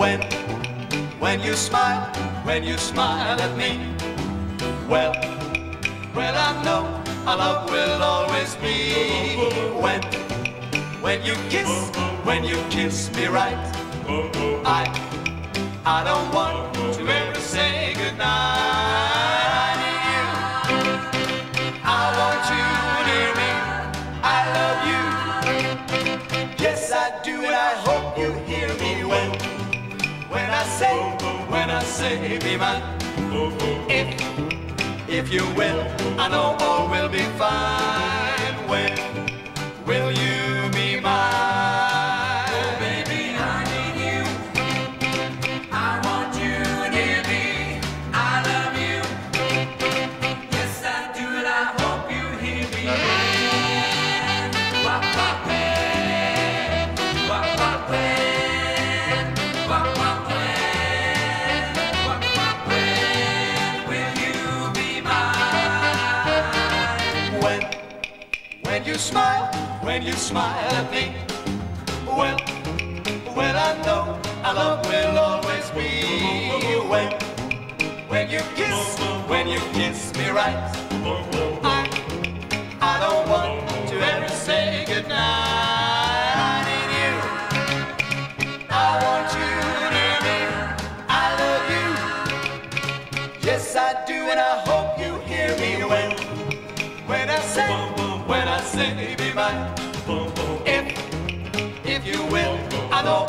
when when you smile, when you smile at me. Well, well, I know our love will always be. When, when you kiss, when you kiss me right, I, I don't want say. If, if you will, I know all will be fine. When you smile, when you smile at me, well, well I know our love will always be. When, when you kiss, when you kiss me right, I, I don't want to ever say goodnight. I need you, I want you near me, I love you. Yes, I do, and I hope you hear me when, when I say, Say, be mine. If, if you will, I know